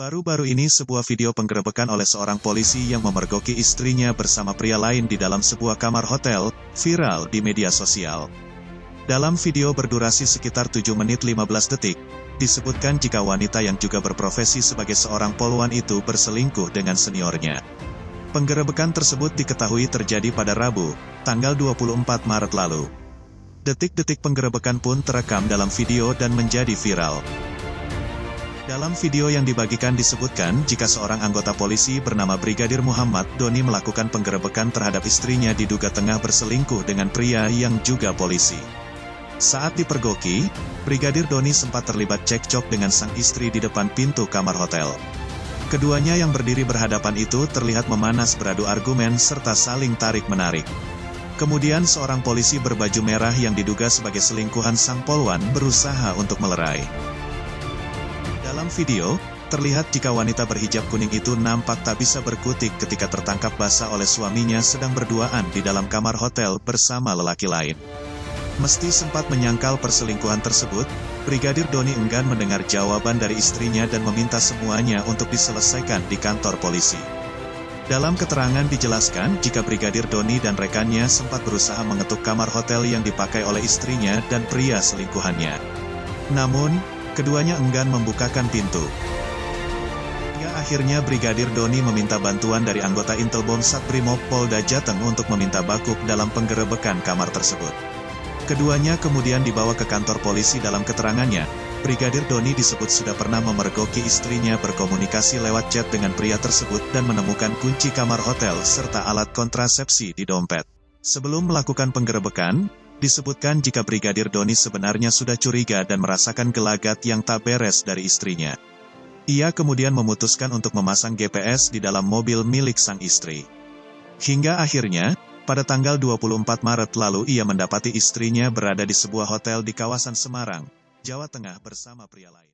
Baru-baru ini sebuah video penggerebekan oleh seorang polisi yang memergoki istrinya bersama pria lain di dalam sebuah kamar hotel, viral di media sosial. Dalam video berdurasi sekitar 7 menit 15 detik, disebutkan jika wanita yang juga berprofesi sebagai seorang poluan itu berselingkuh dengan seniornya. Penggerebekan tersebut diketahui terjadi pada Rabu, tanggal 24 Maret lalu. Detik-detik penggerebekan pun terekam dalam video dan menjadi viral. Dalam video yang dibagikan disebutkan jika seorang anggota polisi bernama Brigadir Muhammad Doni melakukan penggerebekan terhadap istrinya diduga tengah berselingkuh dengan pria yang juga polisi. Saat dipergoki, Brigadir Doni sempat terlibat cekcok dengan sang istri di depan pintu kamar hotel. Keduanya yang berdiri berhadapan itu terlihat memanas beradu argumen serta saling tarik-menarik. Kemudian seorang polisi berbaju merah yang diduga sebagai selingkuhan sang polwan berusaha untuk melerai. Dalam video, terlihat jika wanita berhijab kuning itu nampak tak bisa berkutik ketika tertangkap basah oleh suaminya sedang berduaan di dalam kamar hotel bersama lelaki lain. Meski sempat menyangkal perselingkuhan tersebut, Brigadir Doni enggan mendengar jawaban dari istrinya dan meminta semuanya untuk diselesaikan di kantor polisi. Dalam keterangan dijelaskan jika Brigadir Doni dan rekannya sempat berusaha mengetuk kamar hotel yang dipakai oleh istrinya dan pria selingkuhannya. Namun, keduanya enggan membukakan pintu. Hingga akhirnya Brigadir Doni meminta bantuan dari anggota Intelbom Satbrimob Polda Jateng untuk meminta bakuk dalam penggerebekan kamar tersebut. Keduanya kemudian dibawa ke kantor polisi dalam keterangannya, Brigadir Doni disebut sudah pernah memergoki istrinya berkomunikasi lewat chat dengan pria tersebut dan menemukan kunci kamar hotel serta alat kontrasepsi di dompet. Sebelum melakukan penggerebekan, Disebutkan jika Brigadir Doni sebenarnya sudah curiga dan merasakan gelagat yang tak beres dari istrinya. Ia kemudian memutuskan untuk memasang GPS di dalam mobil milik sang istri. Hingga akhirnya, pada tanggal 24 Maret lalu ia mendapati istrinya berada di sebuah hotel di kawasan Semarang, Jawa Tengah bersama pria lain.